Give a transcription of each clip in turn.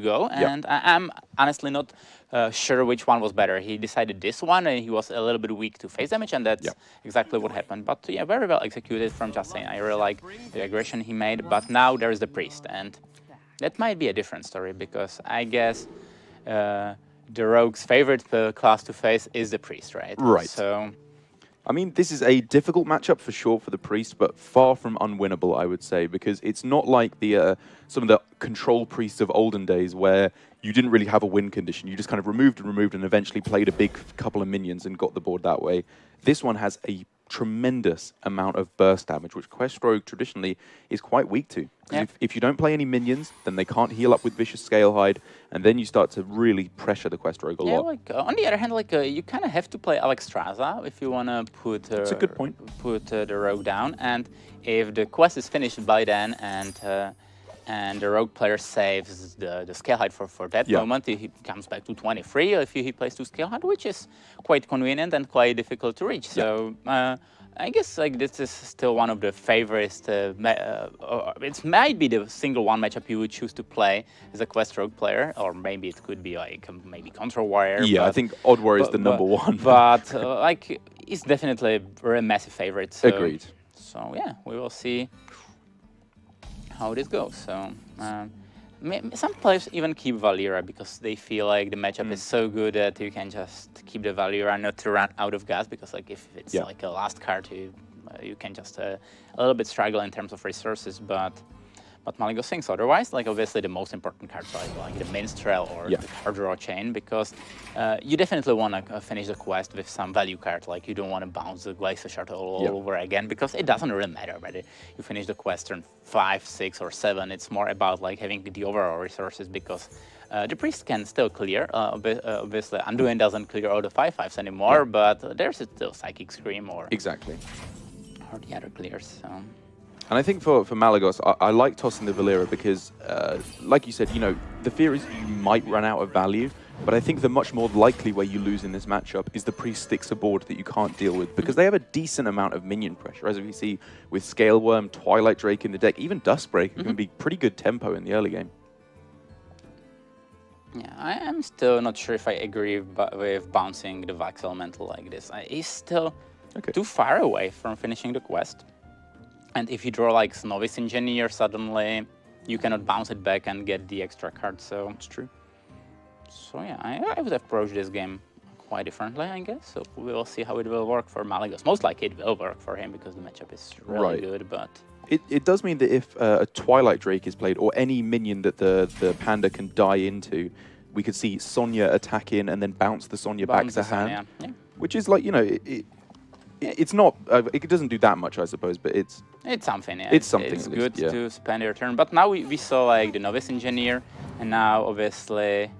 go, and I, am honestly not uh, sure which one was better. He decided this one, and he was a little bit weak to face damage, and that's exactly what happened. But yeah, very well executed from Justin. I really like the aggression he made, but now there's the priest, and that might be a different story because I guess uh, the rogue's favorite uh, class to face is the priest, right? Right. So I mean, this is a difficult matchup for sure for the Priest, but far from unwinnable, I would say, because it's not like the uh, some of the control priests of olden days where you didn't really have a win condition. You just kind of removed and removed and eventually played a big couple of minions and got the board that way. This one has a tremendous amount of burst damage, which Quest Rogue traditionally is quite weak to. If, if, you don't play any minions, then they can't heal up with Vicious Scalehide, and then you start to really pressure the Quest Rogue a yeah, lot. like uh, on the other hand, like uh, you kind of have to play Alexstrasza if you want to put. Uh, That's a good point. Put uh, the rogue down, and if the quest is finished by then, and uh, and the rogue player saves the, the Scalehide for, for that yeah. moment, he comes back to 23 if he, he plays two height, which is quite convenient and quite difficult to reach. Yeah. So uh, I guess like this is still one of the favorites. Uh, uh, it might be the single one matchup you would choose to play as a quest rogue player, or maybe it could be like um, maybe control warrior. Yeah, but, I think odd warrior is the but, number one. but uh, like, it's definitely a very massive favorite. So, Agreed. So yeah, we will see how this goes. So. Um, some players even keep Valeera because they feel like the matchup mm. is so good that you can just keep the Valeera not to run out of gas because like if it's yeah. like a last card you uh, you can just uh, a little bit struggle in terms of resources but but Malygos thinks otherwise. Like obviously the most important cards are like the Minstrel or yeah. the card draw chain because uh, you definitely want to uh, finish the quest with some value card. Like you don't want to bounce the Glacier Shard all, yeah. over again because it doesn't really matter whether you finish the quest turn five, six, or seven. It's more about like having the overall resources because. Uh, the priest can still clear. Uh, obviously, Anduin doesn't clear all the five fives anymore, yeah. but there's still Psychic Scream or exactly or the other clears. So. And I think for, for Malygos, I, I like tossing the Valeera because, uh, like you said, you know, the fear is you might run out of value, but I think the much more likely way you lose in this matchup is the Priest sticks a board that you can't deal with because they have a decent amount of minion pressure, as we see with Scaleworm, Twilight Drake in the deck, even Duskbreaker mm -hmm. can be pretty good tempo in the early game. Yeah, I am still not sure if I agree with bouncing the Wax Elemental like this. He's still okay. too far away from finishing the quest. And if you draw like Novice Engineer, suddenly you cannot bounce it back and get the extra card, so... It's true. So yeah, I, I would approach this game quite differently, I guess. So we will see how it will work for Malygos. Most likely it will work for him because the matchup is really right. good, but... It, it does mean that if uh, a Twilight Drake is played, or any minion that the, the Panda can die into, we could see Sonya attack in and then bounce the Sonya bounce back to hand. Sonya, yeah. Which is like, you know, it, it, it's not. Uh, it doesn't do that much, I suppose, but it's. It's something. Yeah. It's something. It's least, good yeah. to spend your turn, but now we, we saw like the novice engineer, and now obviously.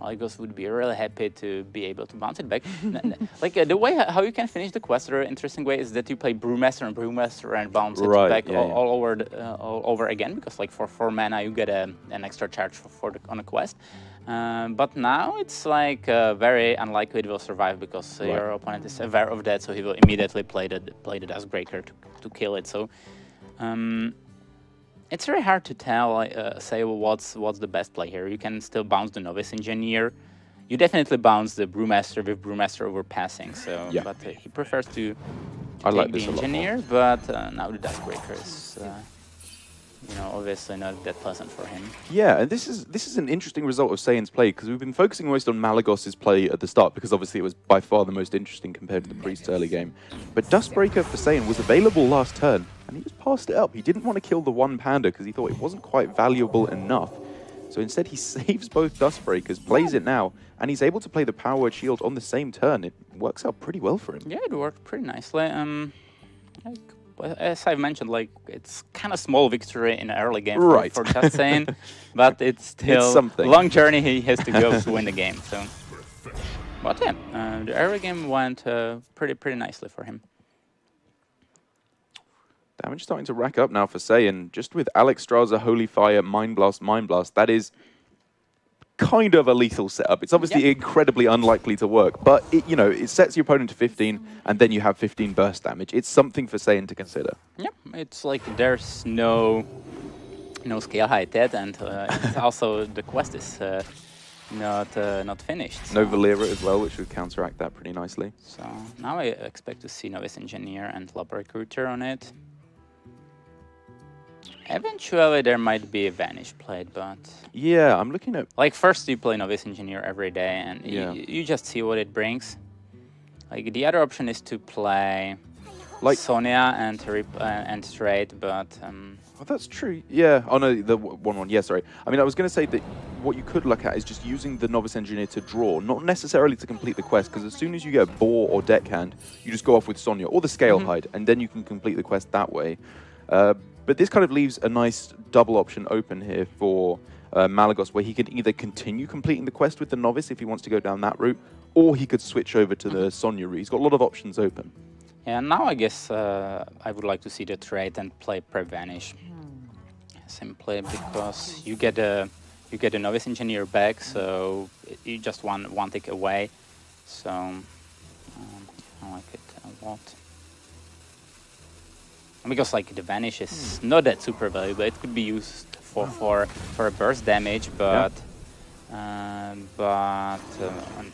Malygos would be really happy to be able to bounce it back. like uh, the way how you can finish the quest, an interesting way is that you play Brewmaster and Brewmaster and bounce right, it back yeah, all, yeah. all, over the, uh, all over again because like for four mana you get a, an extra charge for, for the, on a quest. Um, but now it's like uh, very unlikely it will survive because right. your opponent is aware of that, so he will immediately play the play the Duskbreaker to to kill it. So. Um, it's very hard to tell, uh, say what's what's the best play here. You can still bounce the Novice Engineer. You definitely bounce the Brewmaster with Brewmaster overpassing. So, yeah. but uh, he prefers to I take like the this Engineer. But uh, now the Duskbreaker is, uh, you know, obviously not that pleasant for him. Yeah, and this is this is an interesting result of Saiyin's play because we've been focusing most on Malygos's play at the start because obviously it was by far the most interesting compared to the Priest's early game. But Duskbreaker for Saiyan was available last turn, and he just passed it up. He didn't want to kill the one panda because he thought it wasn't quite valuable enough. So instead he saves both Duskbreakers, plays it now, and he's able to play the Power Word Shield on the same turn. It works out pretty well for him. Yeah, it worked pretty nicely. Um, like, as I've mentioned, like it's kind of small victory in early game for, right. for Chastain, but it's still it's something. long journey he has to go to win the game. So, but yeah, uh, the early game went uh, pretty pretty nicely for him. Damage starting to rack up now for Saiyan. Just with Alex Alexstrasza, Holy Fire, Mind Blast, Mind Blast, that is kind of a lethal setup. It's obviously yep. incredibly unlikely to work, but it, you know, it sets your opponent to 15, and then you have 15 burst damage. It's something for Saiyan to consider. Yep, it's like there's no no Scalehide yet, and uh, also the quest is uh, not uh, not finished. So. No Valeera as well, which would counteract that pretty nicely. So now I expect to see Novice Engineer and Lab Recruiter on it. Eventually there might be a Vanish played, but... Yeah, I'm looking at... Like first you play Novice Engineer every day and yeah. you, you just see what it brings. Like the other option is to play like Sonya and uh, and trade, but um, oh, that's true. Yeah. Oh no, the one one. Yeah, sorry. I mean, I was going to say that what you could look at is just using the novice engineer to draw, not necessarily to complete the quest, because as soon as you get a boar or deckhand, you just go off with Sonya or the scale mm -hmm. hide, and then you can complete the quest that way. Uh, but this kind of leaves a nice double option open here for uh, Malygos, where he can either continue completing the quest with the novice if he wants to go down that route, or he could switch over to the mm-hmm. Sonya route. He's got a lot of options open. Yeah, now I guess uh, I would like to see the trade and play Prevanish. Simply because you get a you get a novice engineer back, so you just want one tick away. So um, I like it a lot. Because like the vanish is not that super valuable. It could be used for for for burst damage, but yeah. uh, but uh,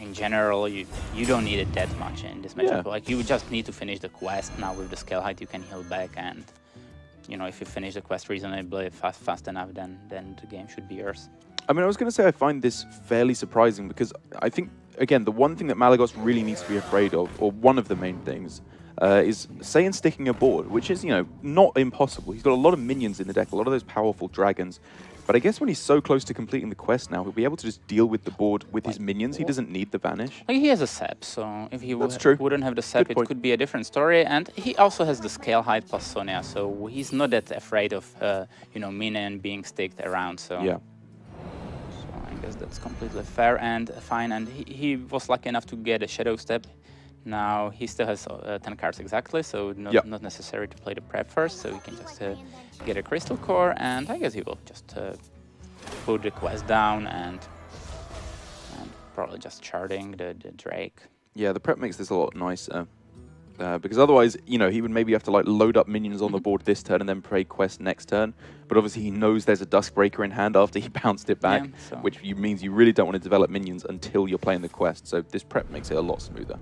in general, you you don't need it that much in this matchup. Yeah. Like you just need to finish the quest. Now with the Scalehide, you can heal back, and you know if you finish the quest reasonably fast fast enough, then then the game should be yours. I mean, I was going to say I find this fairly surprising because I think again the one thing that Malygos really needs to be afraid of, or one of the main things, uh, is Saiyan sticking a board, which is, you know, not impossible. He's got a lot of minions in the deck, a lot of those powerful dragons. But I guess when he's so close to completing the quest now, he'll be able to just deal with the board with his minions. He doesn't need the Vanish. Like he has a SEP, so if he wouldn't have the SEP, it could be a different story. And he also has the Scalehide plus Sonya, so he's not that afraid of, uh, you know, minion being sticked around. So yeah. So I guess that's completely fair and fine. And he, he was lucky enough to get a Shadow Step now he still has uh, 10 cards exactly, so not, yep. not necessary to play the prep first, so he can just uh, get a Crystal Core, and I guess he will just uh, put the quest down and, and probably just charting the, the Drake. Yeah, the prep makes this a lot nicer. Uh, because otherwise, you know, he would maybe have to like load up minions on the mm-hmm. board this turn and then play quest next turn. But obviously, he knows there's a Duskbreaker in hand after he bounced it back, yeah, so. which means you really don't want to develop minions until you're playing the quest. So this prep makes it a lot smoother.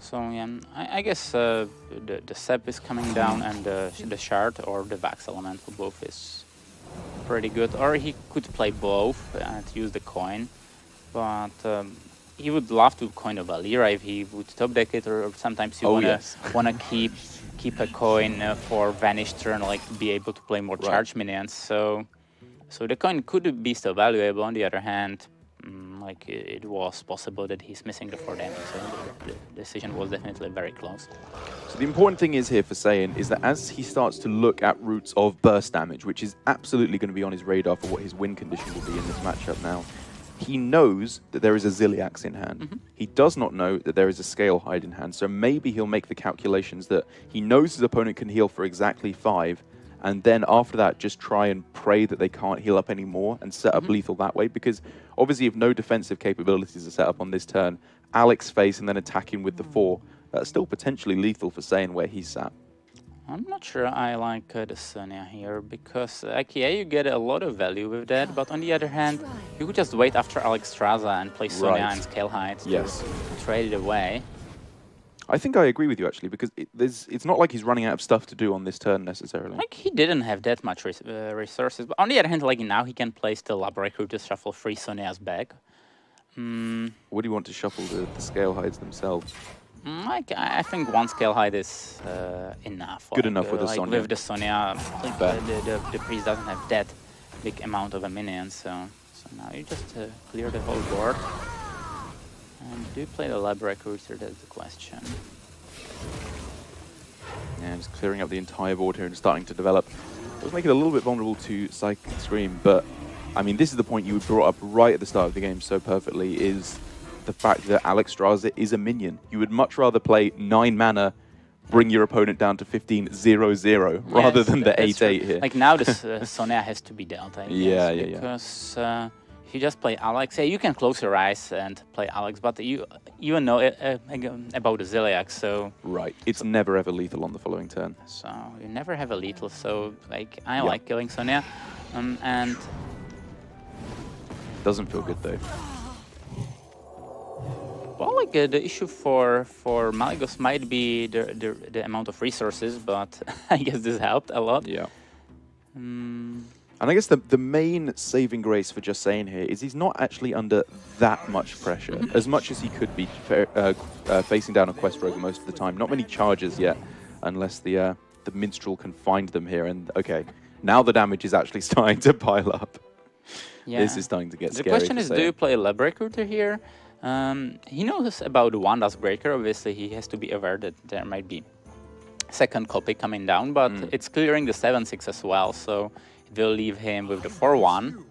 So yeah, I, I guess uh, the, the SEP is coming down and the, the Shard or the Wax Elemental both is pretty good. Or he could play both and use the coin, but um, he would love to coin a Valeera if he would top deck it, or sometimes you oh, wanna yes. wanna keep keep a coin uh, for Vanish turn, like be able to play more right. charge minions. So so the coin could be still valuable. On the other hand, like it, was possible that he's missing the 4 damage, so the, the, decision was definitely very close. So the important thing is here for Saiyan is that as he starts to look at routes of burst damage, which is absolutely going to be on his radar for what his win condition will be in this matchup now, he knows that there is a Ziliax in hand. Mm -hmm. He does not know that there is a Scale Hide in hand, so maybe he'll make the calculations that he knows his opponent can heal for exactly five, and then after that just try and pray that they can't heal up anymore and set up mm -hmm. lethal that way because obviously if no defensive capabilities are set up on this turn, Alex face and then attacking with the mm. four, that's still potentially lethal for Saiyan where he's sat. I'm not sure I like uh, the Sonya here because uh, like, yeah, you get a lot of value with that, but on the other hand, you could just wait after Alexstrasza and play Sonya right. and Scalehide to yes. trade it away. I think I agree with you actually because it, it's not like he's running out of stuff to do on this turn necessarily. Like he didn't have that much res uh, resources, but on the other hand, like now he can play still Lab Recruit to shuffle free Sonya's back. Mm. What do you want to shuffle the, the scale hides themselves? Like I think one scale hide is uh, enough. Good like, enough uh, with the like Sonya. With the Sonya, like the, the, the, priest doesn't have that big amount of a minion, so so now you just uh, clear the whole board. And do you play the lab recruiter? That's the question. Yeah, just clearing up the entire board here and starting to develop. It was making it a little bit vulnerable to Psychic Scream, but I mean, this is the point you brought up right at the start of the game so perfectly, is the fact that Alex Alexstrasza is a minion. You would much rather play 9 mana, bring your opponent down to 15-0-0, rather than the 8-8 here. Like now this uh, Sonya has to be dealt, I guess, yeah, yeah, because uh, if you just play Alex, yeah, you can close your eyes and play Alex, but you you know uh, about the Ziliax, so right, it's so never ever lethal on the following turn. So you never have a lethal. So like I yeah. like killing Sonya, um, and doesn't feel good though. Well, like uh, the issue for for Malygos might be the, the, the amount of resources, but I guess this helped a lot. Yeah. Mm. And I guess the, the main saving grace for Just Saiyan here is he's not actually under that much pressure, mm-hmm. as much as he could be uh, uh, facing down a Quest Rogue most of the time. Not many charges yet, unless the uh, the Minstrel can find them here. And okay, now the damage is actually starting to pile up. Yeah. This is starting to get the scary. The question is, do you play a Lab Recruiter here? Um, he knows about one Dusk Breaker. Obviously, he has to be aware that there might be second copy coming down, but mm. it's clearing the 7-6 as well, so will leave him with the 4-1.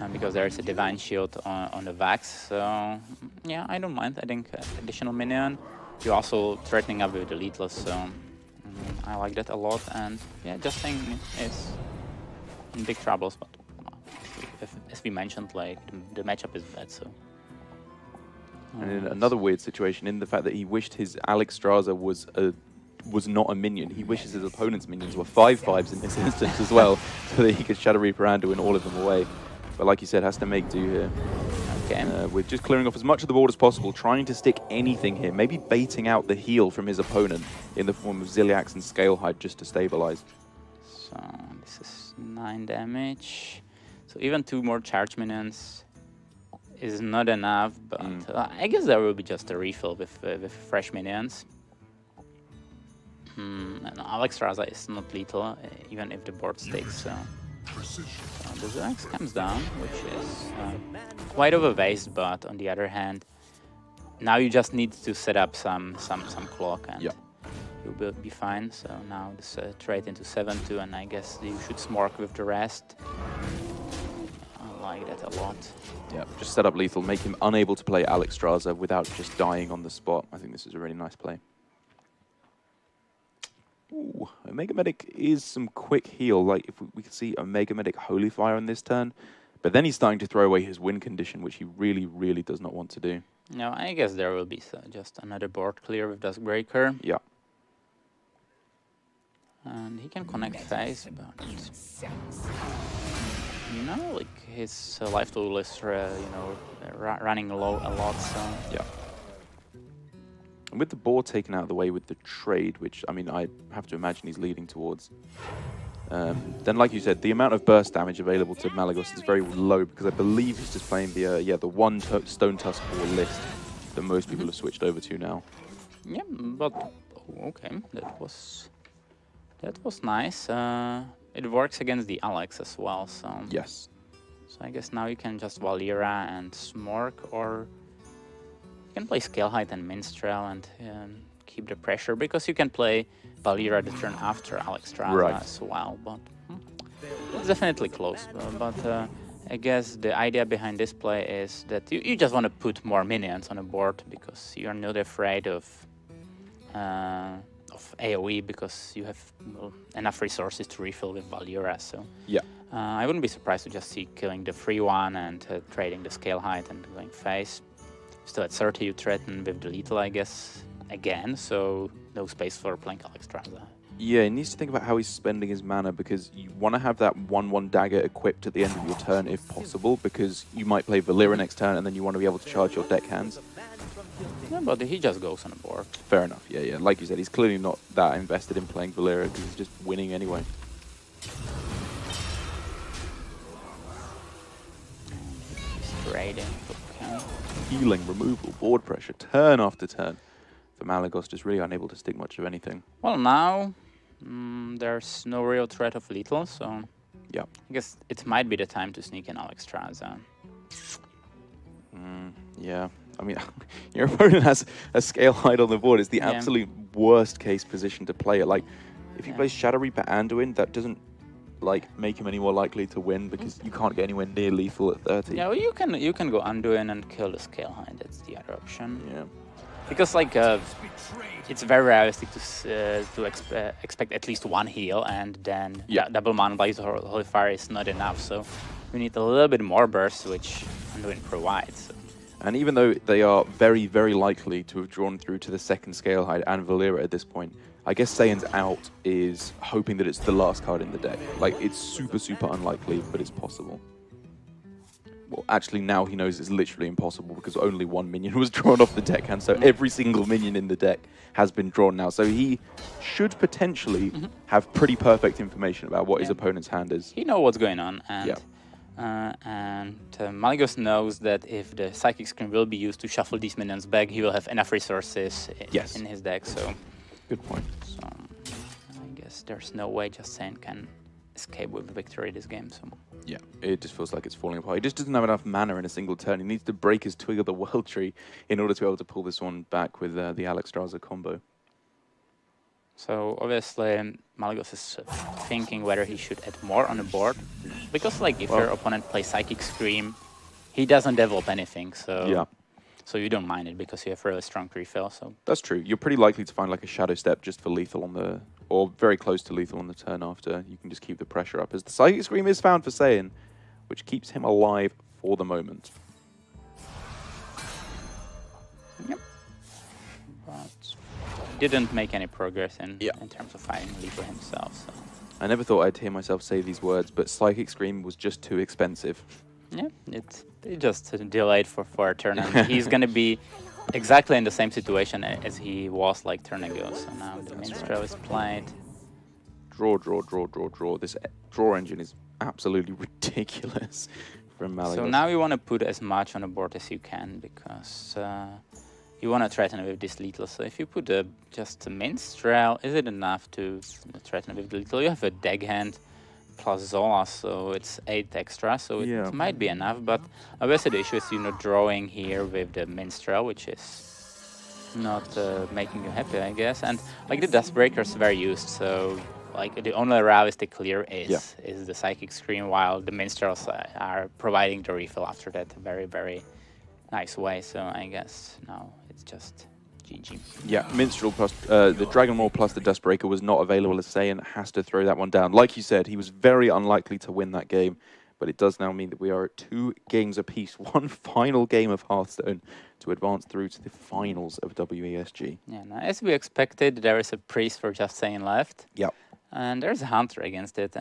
Um, because there is a Divine Shield on, on the Wax, so yeah, I don't mind. I think additional minion. You're also threatening up with the Lethal, so um, I like that a lot. And yeah, Justin is in big troubles, but as we mentioned, like the, matchup is bad, so. And in another weird situation, in the fact that he wished his Alex Alexstrasza was a was not a minion. He wishes his opponent's minions were five fives in this instance as well, so that he could Shadow Reaper Anduin all of them away. But like you said, has to make do here. Okay. Uh, we're just clearing off as much of the board as possible, trying to stick anything here, maybe baiting out the heal from his opponent in the form of Ziliax and Scalehide just to stabilize. So this is 9 damage. So even two more charge minions is not enough, but mm. uh, I guess there will be just a refill with, uh, with fresh minions. Hmm, and Alexstrasza is not lethal, uh, even if the board stakes, so... so the Ziliax comes down, which is uh, quite of a waste, but on the other hand, now you just need to set up some some some clock and yep. you'll be, be fine. So now this uh, trade into 7-2 and I guess you should smork with the rest I like that a lot. Yeah, just set up lethal, make him unable to play Alex Alexstrasza without just dying on the spot. I think this is a really nice play. Ooh, Omega Medic is some quick heal. Like, if we, we can see Omega Medic Holy Fire on this turn, but then he's starting to throw away his win condition, which he really, really does not want to do. No, I guess there will be just another board clear with Duskbreaker. Yeah. And he can connect phase, but you know, like his uh, life total is, uh, you know, running low a lot. So yeah. And with the board taken out of the way with the trade, which I mean, I have to imagine he's leading towards. Um, then, like you said, the amount of burst damage available to Malygos is very low because I believe he's just playing the uh, yeah the one Stone Tusk War list that most people have switched over to now. Yeah, but oh, okay, that was that was nice. Uh, it works against the Alex as well, so... Yes. So I guess now you can just Valeera and Smork, or you can play Scalehide and Minstrel and um, keep the pressure, because you can play Valeera the turn after Alexstrasza right. as well, but hmm, it's definitely close. But, uh, I guess the idea behind this play is that you, you just want to put more minions on the board, because you're not afraid of... Uh, of AoE because you have well, enough resources to refill with Valeera. So yeah, uh, I wouldn't be surprised to just see killing the free one and uh, trading the Scalehide and going face. Still at 30, you threaten with the lethal, I guess, again. So no space for playing Alexstrasza. Yeah, he needs to think about how he's spending his mana because you want to have that 1-1 dagger equipped at the end of your turn if possible because you might play Valeera next turn and then you want to be able to charge your deck hands. Yeah, but he just goes on the board. Fair enough, yeah, yeah. Like you said, he's clearly not that invested in playing Valeera because he's just winning anyway. Trading. Healing, removal, board pressure, turn after turn. For Malygos, just really unable to stick much of anything. Well, now mm, there's no real threat of lethal, so yeah. I guess it might be the time to sneak in Alexstrasza. Mm, yeah, I mean, your opponent has a Scalehide on the board. It's the yeah. absolute worst case position to play it. Like, if you yeah. play Shadow Reaper Anduin, that doesn't like make him any more likely to win because you can't get anywhere near lethal at 30. Yeah, well, you can you can go Anduin and kill the scale Scalehide. That's the other option. Yeah. Because like uh, it's very realistic to uh, to expe expect at least one heal, and then yeah, double mana or holy fire is not enough. So we need a little bit more burst, which Anduin provides. So. And even though they are very, very likely to have drawn through to the second Scalehide and Valeera at this point, I guess Saiyans out is hoping that it's the last card in the deck. Like, it's super, super unlikely, but it's possible. Well, actually, now he knows it's literally impossible because only one minion was drawn off the deck, and so every single minion in the deck has been drawn now. So he should potentially mm -hmm. have pretty perfect information about what yeah. his opponent's hand is. He knows what's going on, and yeah. Uh, and uh, knows that if the Psychic Scream will be used to shuffle these minions back, he will have enough resources yes. in his deck. So, good point. So, I guess there's no way Just Saiyan can escape with victory this game. So. Yeah, it just feels like it's falling apart. He just doesn't have enough mana in a single turn. He needs to break his Twig of the World Tree in order to be able to pull this one back with uh, the Alexstrasza combo. So obviously Malygos is thinking whether he should add more on the board. Because like if well, your opponent plays Psychic Scream, he doesn't develop anything, so yeah. So you don't mind it because you have really strong refill. So that's true. You're pretty likely to find like a Shadow Step just for lethal on the, or very close to lethal on the turn after. You can just keep the pressure up. As the Psychic Scream is found for Saiyan, which keeps him alive for the moment. Yep. But didn't make any progress in, yeah. in terms of fighting Libra himself. So. I never thought I'd hear myself say these words, but Psychic Scream was just too expensive. Yeah, it's it just delayed for, for a turn, and he's going to be exactly in the same situation as he was like turn ago. So now the Minstrel right. is played. Draw, draw, draw, draw, draw. This draw engine is absolutely ridiculous from Malygos. So now you want to put as much on the board as you can because uh, you want to threaten with this lethal. So if you put a, just a minstrel, is it enough to threaten with lethal? You have a deck hand plus Zola, so it's 8 extra, so it yeah. might be enough, but obviously the issue is you're not drawing here with the minstrel, which is not uh, making you happy, I guess. And like the Duskbreaker is very used, so like the only route to clear is yeah. is the Psychic Scream, while the minstrels are providing the refill after that very, very nice way. So I guess now it's just Yeah, Minstrel plus uh, the Dragon Maul plus the Duskbreaker was not available as Saiyan has to throw that one down. Like you said, he was very unlikely to win that game, but it does now mean that we are at two games apiece, one final game of Hearthstone to advance through to the finals of WESG. Yeah, now, as we expected, there is a priest for Just Saiyan left. Yep. And there's a hunter against it.